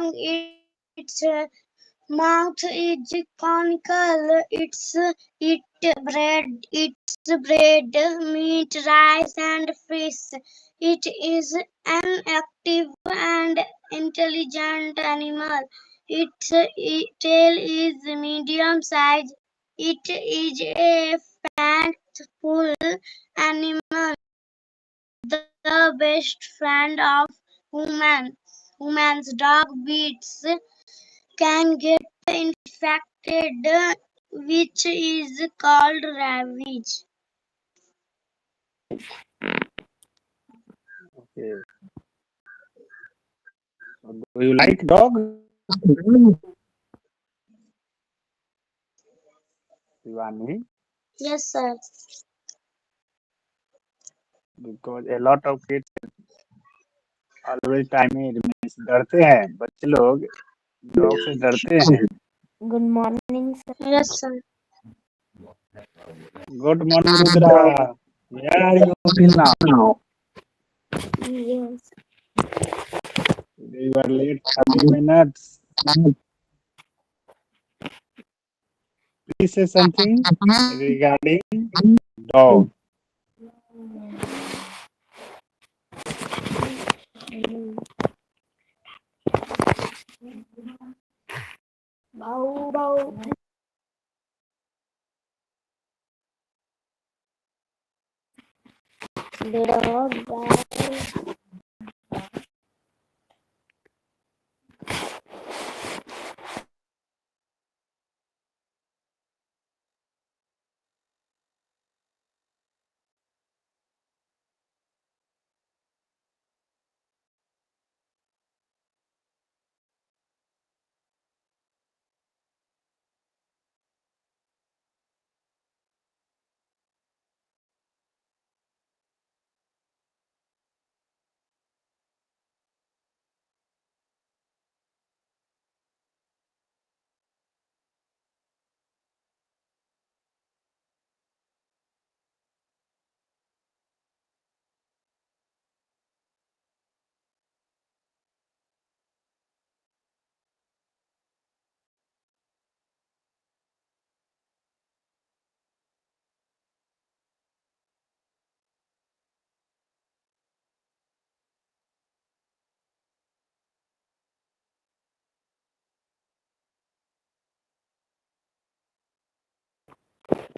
long. Its uh, mouth is conical. It's it bread. It's bread, meat, rice, and fish. It is an active and intelligent animal. Its uh, tail is medium size. It is a faithful animal, the best friend of humans. Humans dog bites can get infected, which is called rabies. Okay. Do you like dog? Shivani? Yes, sir. Because a lot of kids always timid parents डरते हैं बच्चे लोग dog से डरते हैं। Good morning sir good morning something regarding dog Bow, bow. Bit.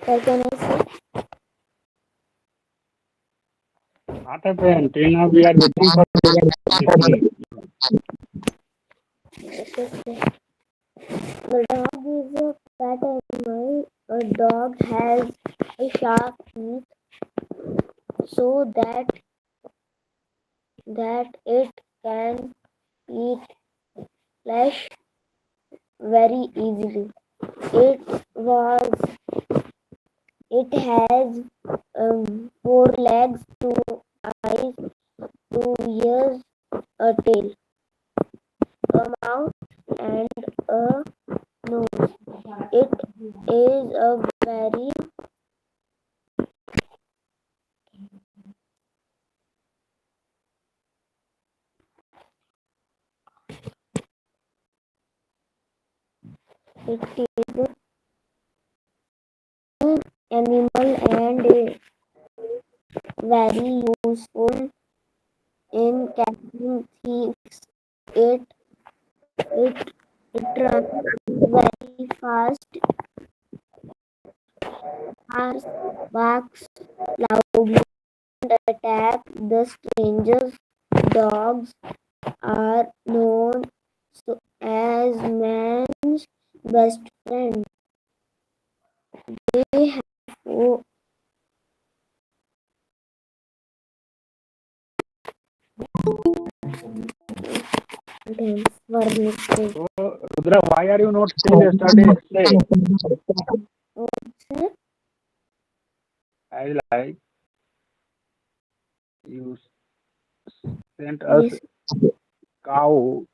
What happened now we are waiting for the dog is a animal. A dog has a sharp teeth so that that it can eat flesh very easily. It was it has um, four legs, two eyes, two ears, a tail, a mouth, and a nose. It is a very it is animal and very useful in catching thieves. It it it runs very fast, barks, barks loudly, and attack the strangers. Dogs are known so as man's best friend. They listening. so rudra why are you not still yesterday say i like you sent us cow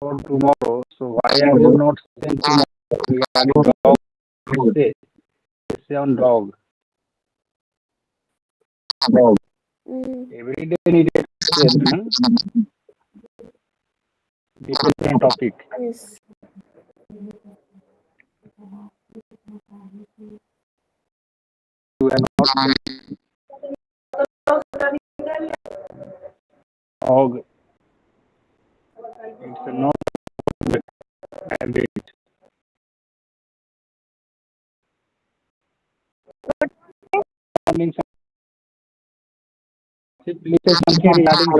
for tomorrow so why are you not sent tomorrow on dog. dog. Mm. Every day question. Hmm? Different topic. Yes. It's not habit. Means something regarding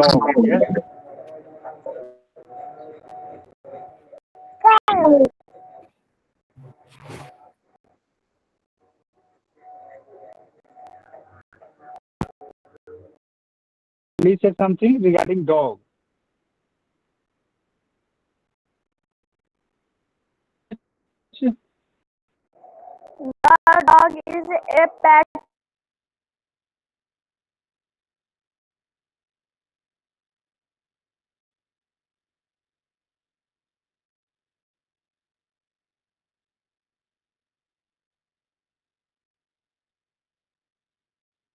Please say something regarding dog. The dog is a pet.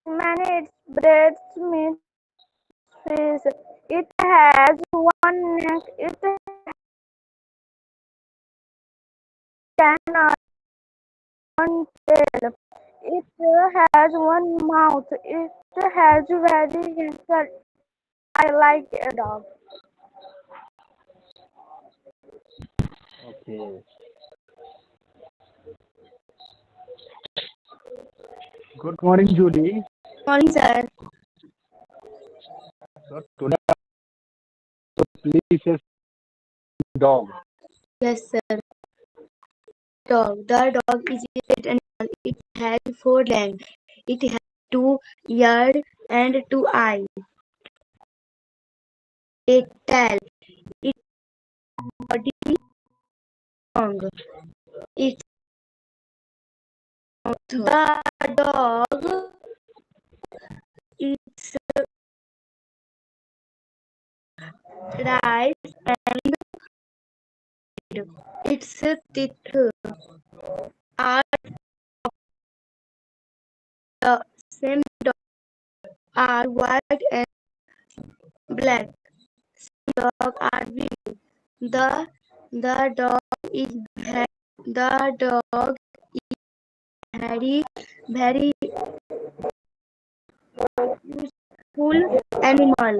Its breeds meat fish. It has one neck. It cannot one tail. It has one mouth. It has very gentle. I like a dog. Okay. Good morning, Julie. Morning, sir. So today, so please dog. Yes, sir. Dog. The dog is a pet animal. It has four legs. It has two ears and two eyes. A tail. Its body long. Its the dog. It's rice and its teeth uh, are the same dog are white and black. Some dog are big. The the dog is the dog is very very useful animal.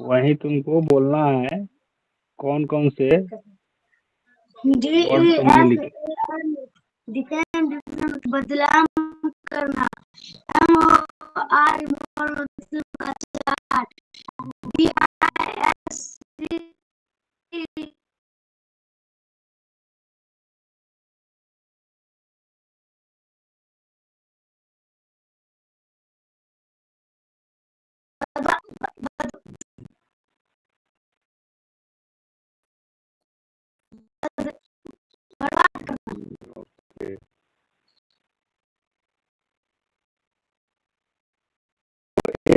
वही तुमको बोलना है कौन कौन से बदलाव करना।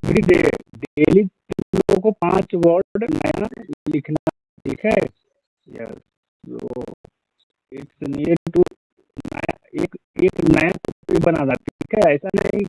Every day daily को पाँच वर्ड नया लिखना ठीक है? यस तो इट्स नीड टू नया एक एक नया टॉपिक बनाना ठीक है? ऐसा नहीं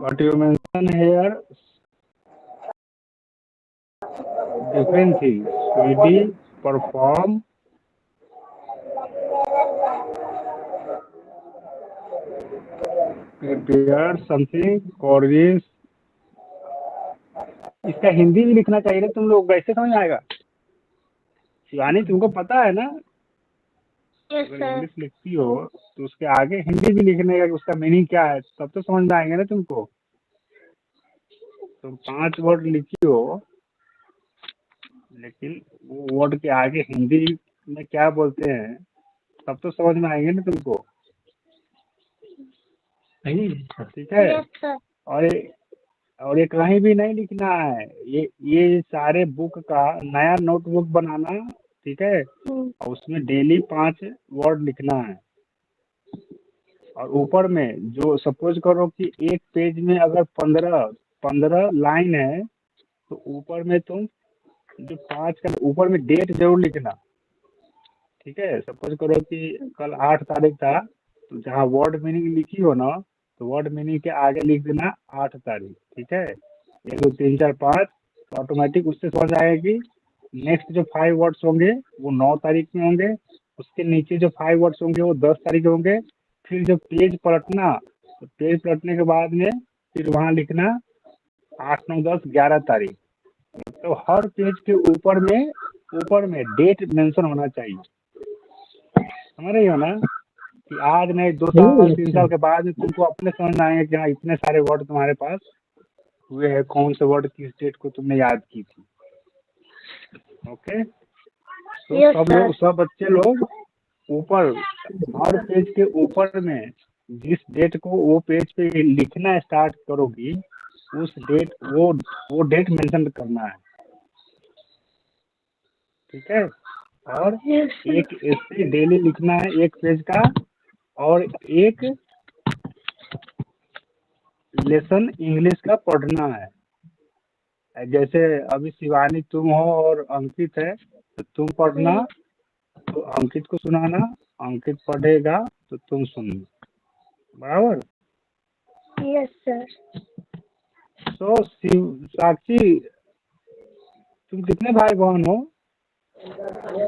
what you mention here different things, be perform? Prepare something कोरियस इसका हिंदी भी लिखना चाहिए तुम लोग कैसे समझ आएगा? शिवानी तुमको पता है ना? अगर इंग्लिश लिखती हो तो उसके आगे हिंदी भी लिखने का उसका मीनिंग क्या है? तब तो समझ में आएँगे ना तुमको। तुम पाँच वर्ड लिखी हो लेकिन वो वर्ड के आगे हिंदी में क्या बोलते हैं तब तो समझ में आएँगे ना तुमको। नहीं ठीक है? और ये और ये कहीं भी नहीं लिखना है। ये ये सारे बुक का नया नोटबुक बनाना ठीक है? हम्म, और उसमें डेली पाँच वर्ड लिखना है। और ऊपर में जो सपोज़ करो कि एक पेज में अगर पंद्रह पंद्रह लाइन है तो ऊपर में तुम जो पाँच का ऊपर में डेट ज़रूर लिखना। ठीक है? सपोज़ करो कि कल आठ तारीख था तो जहाँ वर्ड मीनिंग लिखी हो ना तो वर्ड मीनिंग के आगे लिख देना आठ तारीख। ठीक है? एक, दो, तीन, चार, पाँच तो ऑटोमेटिक उससे समझ आएगा। कि नेक्स्ट जो फाइव वर्ड्स होंगे, वो नौ तारीख में होंगे। उसके नीचे जो फाइव वर्ड्स होंगे, वो दस तारीख होंगे। फिर जो पेज पलटना तो पेज पलटने के बाद में फिर वहाँ लिखना आठ, नौ, दस, ग्यारह तारीख। तो हर पेज के ऊपर में ऊपर में डेट मेंशन होना चाहिए। समझ रही हो ना? कि आज नहीं दो साल तीन साल के बाद में तुमको अपने समझ में आएँगे कि हाँ इतने सारे वर्ड तुम्हारे पास हुए हैं कौन से वर्ड किस डेट को तुमने याद की थी। ओके तो Yes, सब लोग सब बच्चे लोग ऊपर हर पेज के ऊपर में जिस डेट को वो पेज पे लिखना स्टार्ट करोगी उस डेट वो वो डेट मेंशन करना है। ठीक है? और एक ऐसे डेली लिखना है एक पेज का और एक लेसन इंग्लिश का पढ़ना है। जैसे अभी शिवानी तुम हो और अंकित है तो तुम पढ़ना तो अंकित को सुनाना अंकित पढ़ेगा तो तुम सुनना। बराबर? Yes sir. शिव साक्षी। तुम कितने भाई बहन हो?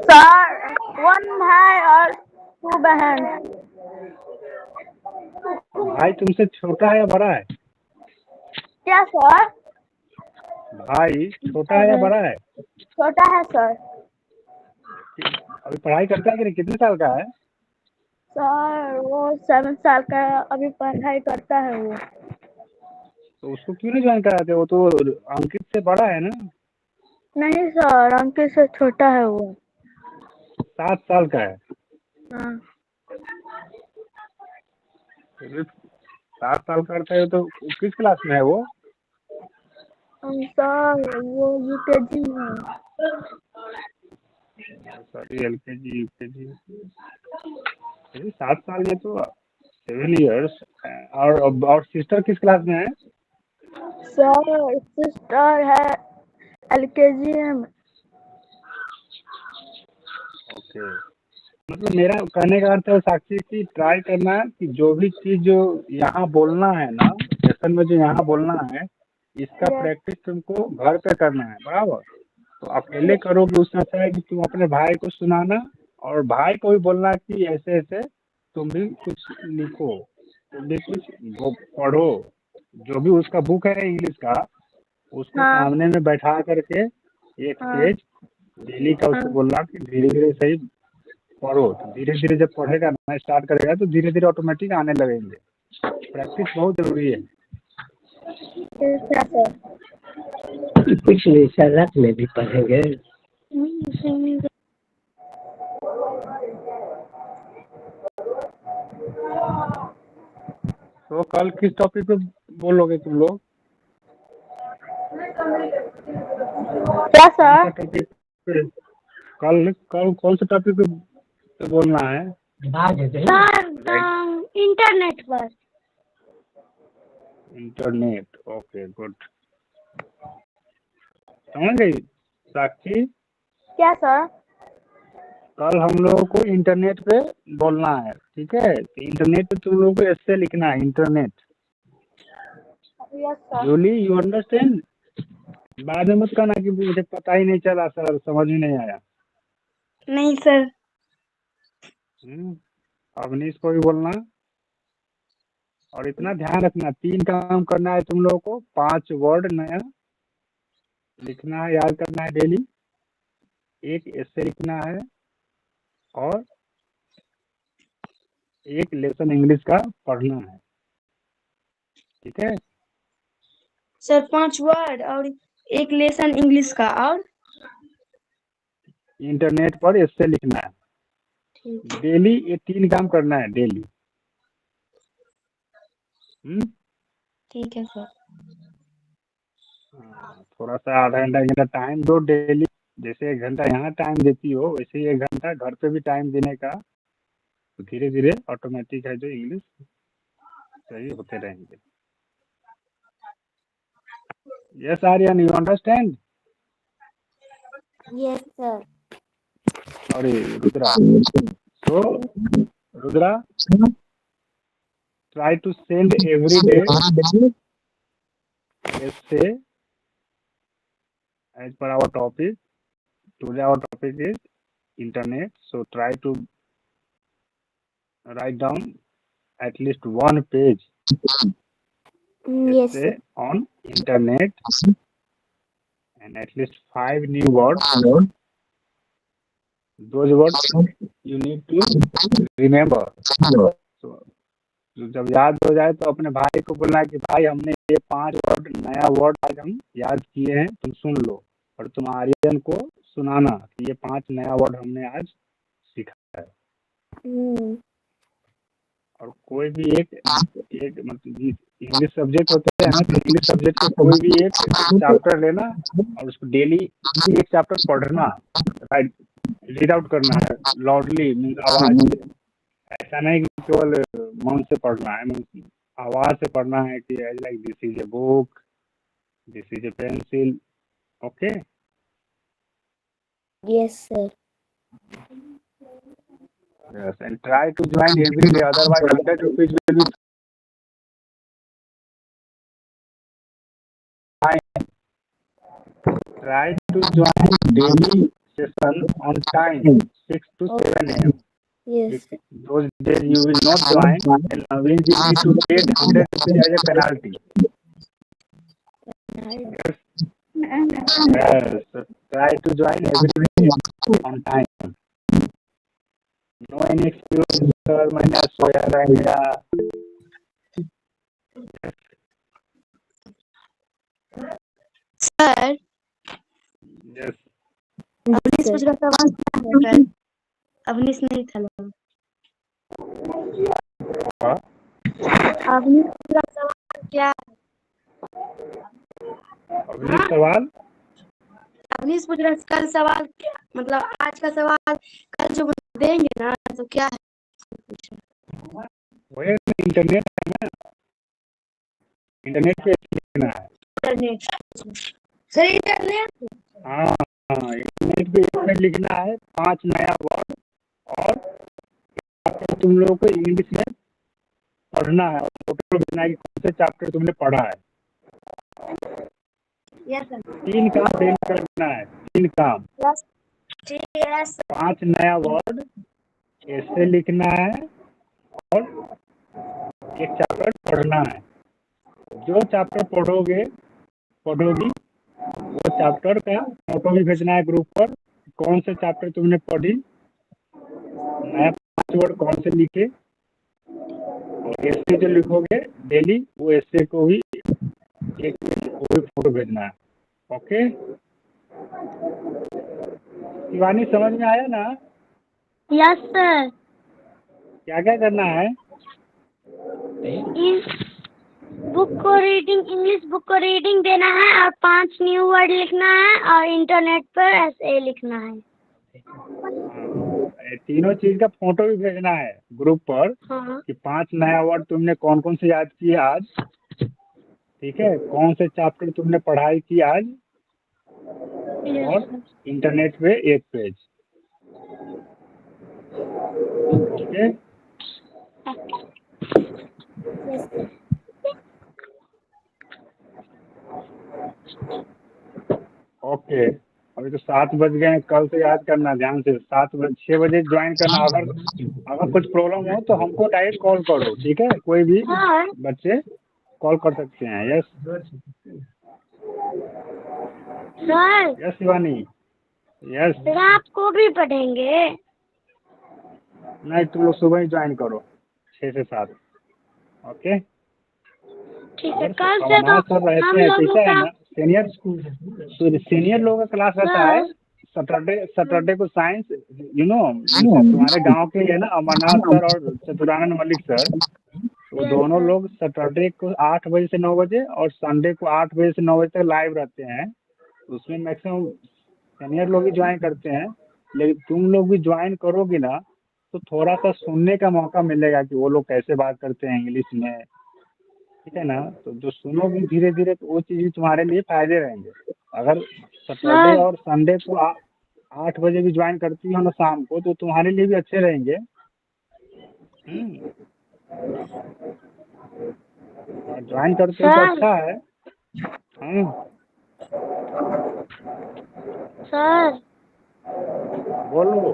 सर वन भाई और टू बहन। भाई तुमसे छोटा है या बड़ा है? क्या सर? भाई छोटा है या बड़ा है? छोटा है सर। अभी पढ़ाई करता है कि नहीं? कितने साल का है? सर वो सेवन साल का अभी पढ़ाई करता है वो। तो उसको क्यों नहीं ज्वाइन कराते वो तो अंकित से बड़ा है ना। नहीं सर अंकित से छोटा है वो। सात साल का है। हाँ। सात साल का है तो किस क्लास में है वो? सर वो यूकेजी में सॉरी एल के जी यू सात साल में तो सेवन इयर्स और और सिस्टर किस क्लास में है? सर सिस्टर है एलकेजी में ओके। मतलब मेरा कहने का अर्थ है साक्षी की ट्राई करना कि जो भी चीज़ जो यहाँ बोलना है ना लेसन में जो यहाँ बोलना है इसका प्रैक्टिस तुमको घर पे करना है बराबर? तो अकेले करोगे उससे अच्छा है कि तुम अपने भाई को सुनाना और भाई को भी बोलना कि ऐसे ऐसे तुम भी कुछ लिखो तुम भी कुछ पढ़ो। जो भी उसका बुक है इंग्लिश का उसको हाँ। सामने में बैठा करके एक हाँ। पेज डेली का उसको हाँ। बोलना कि धीरे धीरे सही पढ़ो तो धीरे धीरे जब पढ़ेगा ना स्टार्ट करेगा तो धीरे धीरे ऑटोमेटिक आने लगेंगे प्रैक्टिस बहुत ज़रूरी है कुछ नहीं सर रात में भी पढ़ेंगे तो कल किस टॉपिक पे बोलोगे तुम लोग? क्या सर? कल कल कौन से टॉपिक पे बोलना है? सर इंटरनेट पर। इंटरनेट ओके गुड समझ गई साक्षी? क्या सर? कल हम लोगों को इंटरनेट पे बोलना है ठीक है? तो इंटरनेट पे तुम लोगों को ऐसे लिखना है इंटरनेट जूली यू अंडरस्टैंड बाद में मत कहना कि मुझे पता ही नहीं चला सर समझ में नहीं आया। नहीं सर। हम्म, अवनीश को भी बोलना। और इतना ध्यान रखना तीन काम करना है तुम लोगों को पाँच वर्ड नया लिखना है याद करना है डेली एक ऐसे लिखना है और एक लेसन इंग्लिश का पढ़ना है। ठीक है? सर पाँच वर्ड और एक लेसन इंग्लिश का और? इंटरनेट पर ऐसे लिखना है। डेली ये तीन काम करना है डेली। हम्म? ठीक है सर। हाँ, थोड़ा सा आधा घंटा घंटा टाइम दो डेली। जैसे एक घंटा यहाँ टाइम देती हो वैसे ही एक घंटा घर पे भी टाइम देने का। तो धीरे धीरे ऑटोमेटिक है जो इंग्लिश सही होते रहेंगे। Yes, Aryan, you understand? Yes, sir. Sorry, Rudra. So, Rudra, try to send every day essay as per our topic. Today our topic is internet. So try to write down at least one page Yes, essay sir. on internet and at least five new words. Those words you need to remember. तो जब याद हो जाए तो अपने भाई को बोलना है कि भाई हमने ये पाँच वर्ड नया वर्ड आज हम याद किए हैं तुम सुन लो। और तुम आर्यन को सुनाना कि ये पाँच नया वर्ड हमने आज सीखा है। Mm, और कोई भी एक एक मतलब इंग्लिश सब्जेक्ट होते हैं ना इंग्लिश सब्जेक्ट का कोई भी एक चैप्टर लेना और उसको डेली एक चैप्टर पढ़ना राइट रीड आउट करना है लाउडली आवाज़ ऐसा नहीं कि केवल मन से पढ़ना है आवाज़ से पढ़ना है कि like this is a book this is a pencil okay Yes, sir. Yes and try to join every day otherwise 100 rupees will be fine. Try to join daily session on time 6 to 7 am Yes. those days you will not join then Naveen ji need to pay 100 rupees as a penalty. Yes yes try to join every day on time no any excuse sir मैंने सोया रह गया sir Awanish कुछ का सवाल क्या है sir Awanish नहीं था ना। हाँ? अवनीश का सवाल क्या? अगली सवाल अवनीश पूछ रहा कल सवाल क्या? मतलब आज का सवाल कल जो देंगे ना तो क्या है? वही इंटरनेट है ना। इंटरनेट पे लिखना है। इंटरनेट। सर इंटरनेट हाँ हाँ इंटरनेट पे इसमें लिखना है पाँच नया वर्ड और तुम लोगों को इंग्लिश में पढ़ना है। है कि कौन से चैप्टर तुमने पढ़ा है? यस सर तीन काम डेली करना है। तीन काम। पाँच नया वर्ड ऐसे लिखना है और एक चैप्टर पढ़ना है। जो चैप्टर पढ़ोगे, पढ़ोगी, वो चैप्टर का फ़ोटो भी भेजना है ग्रुप पर। कौन से चैप्टर तुमने पढ़ी? नया पाँच वर्ड कौन से लिखे? और ऐसे जो लिखोगे डेली वो ऐसे को भी एक वो भी फ़ोटो भेजना है। ओके शिवानी समझ में आया ना? यस सर क्या क्या करना है? इस बुक को रीडिंग इंग्लिश बुक को रीडिंग देना है और पाँच न्यू वर्ड लिखना है और इंटरनेट पर ऐसे लिखना है। तीनों चीज़ का फ़ोटो भी भेजना है ग्रुप पर हाँ। कि पाँच नया वर्ड तुमने कौन कौन से याद किए आज? ठीक है? कौन से चैप्टर तुमने पढ़ाई की आज? और इंटरनेट पे एक पेज ओके ओके अभी तो सात बज गए हैं. कल से याद करना ध्यान से. सात बजे छह बजे ज्वाइन करना. अगर अगर कुछ प्रॉब्लम हो तो हमको डायरेक्ट कॉल करो ठीक है? कोई भी हाँ। बच्चे कॉल कर सकते हैं yes sir. Yes Shivani. Yes. फिर आपको भी पढ़ेंगे। नहीं तुम लोग सुबह ही ज्वाइन करो छः से सात। ओके ठीक है कल से तो सब रहते हैं लोगों कैसा है? ना सीनियर तो सीनियर लोगों का क्लास रहता है सैटरडे सैटरडे को साइंस यू नो तुम्हारे गाँव के ही है ना अमरनाथ सर और चतुरानंद मलिक सर वो दोनों लोग सैटरडे को आठ बजे से नौ बजे और संडे को आठ बजे से नौ बजे तक लाइव रहते हैं। उसमें मैक्सिमम सीनियर लोग ही ज्वाइन करते हैं लेकिन तुम लोग भी ज्वाइन करोगी ना तो थोड़ा सा सुनने का मौका मिलेगा कि वो लोग कैसे बात करते हैं इंग्लिश में। ठीक है ना? तो जो सुनोगी धीरे धीरे तो वो चीज़ भी तुम्हारे लिए फ़ायदे रहेंगे। अगर सैटरडे और संडे को आठ बजे भी ज्वाइन करती हो ना शाम को तो तुम्हारे लिए भी अच्छे रहेंगे। हम्म। ज्वाइन करते हो तो अच्छा है। हाँ। सर। बोलो।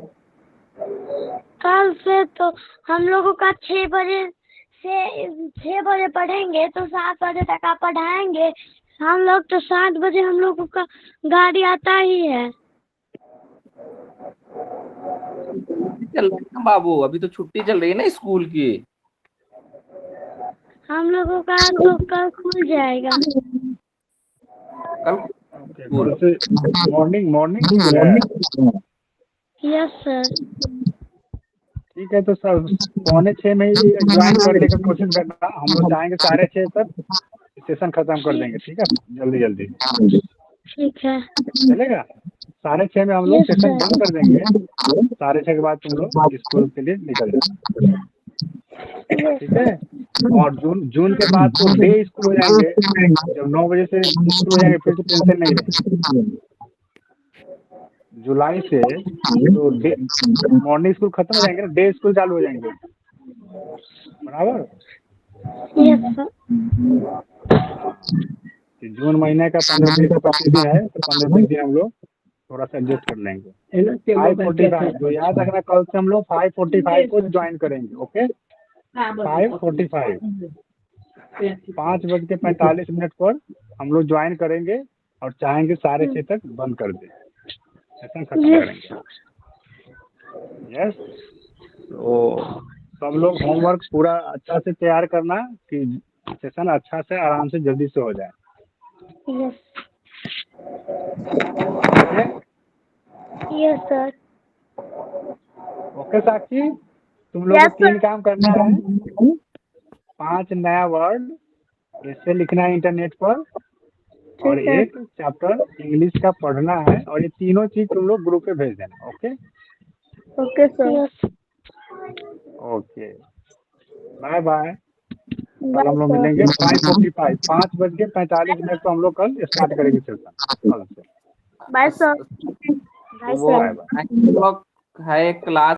कल से तो हम लोगों का छः बजे से छः बजे पढ़ेंगे तो सात बजे तक आप पढ़ाएँगे। हम लोग तो सात बजे हम लोगों का गाड़ी आता ही है। चल रही है ना बाबू? अभी तो छुट्टी चल रही है ना स्कूल की। हम लोगों का तो कल खुल जाएगा। मॉर्निंग मॉर्निंग यस सर ठीक है तो सर पौने छः में ही ज्वाइन करने का कोशिश करना हम लोग जाएँगे साढ़े छः तक। सेशन खत्म कर देंगे ठीक है? जल्दी जल्दी। ठीक है। चलेगा? साढ़े छः में हम लोग सेशन. बंद कर देंगे। साढ़े छः के बाद तुम लोग स्कूल के लिए निकल जाओ। ठीक है? और जून जून के बाद तो डे स्कूल हो जाएँगे। जब नौ बजे से स्कूल हो जाएँगे फिर तो टेंशन नहीं रहेगी। जुलाई से तो डे मॉर्निंग स्कूल खत्म हो जाएँगे ना डे स्कूल चालू हो जाएँगे। बराबर? यस सर जून महीने का पंद्रह दिन का पच्चीस दिन है तो पंद्रह दिन दिन हम लोग थोड़ा सा एडजस्ट कर लेंगे। फाइव फोर्टी फाइव जो याद रखना कल से हम लोग फाइव फोर्टी फाइव को ज्वाइन करेंगे ओके फाइव फोर्टी फाइव पाँच बज के पैंतालीस मिनट पर हम लोग ज्वाइन करेंगे और चाहेंगे साढ़े छः तक बंद कर दें। सेशन खत्म करेंगे। यस तो सब लोग होमवर्क पूरा अच्छा से तैयार करना कि सेशन अच्छा से आराम से जल्दी से हो जाए। Yes yes sir okay Sakshi? तुम लोग Yes, तीन काम करना है। पाँच नया वर्ड ऐसे लिखना है इंटरनेट पर। और एक चैप्टर इंग्लिश का पढ़ना है। और ये तीनों चीज़ तुम लोग ग्रुप पे भेज देना okay okay sir okay bye bye कल हम लोग मिलेंगे फाइव फोर्टी फाइव पाँच बज के पैंतालीस मिनट को हम लोग कल स्टार्ट करेंगे session bye sir bye sir bye bye है क्लास